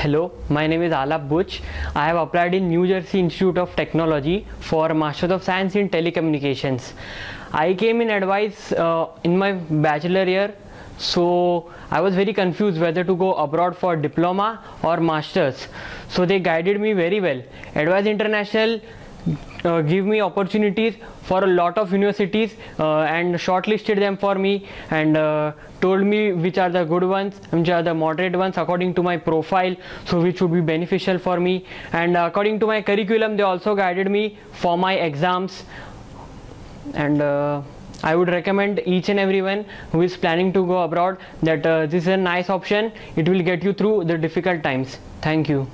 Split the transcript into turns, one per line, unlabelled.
Hello, my name is Alap Butch. I have applied in New Jersey Institute of Technology for Masters of Science in Telecommunications. I came in Edwise uh, in my bachelor year, so I was very confused whether to go abroad for diploma or masters. So they guided me very well. Edwise International uh, give me opportunities for a lot of universities uh, and shortlisted them for me and uh, told me which are the good ones which are the moderate ones according to my profile so which would be beneficial for me. And according to my curriculum they also guided me for my exams. And uh, I would recommend each and everyone who is planning to go abroad that uh, this is a nice option. It will get you through the difficult times. Thank you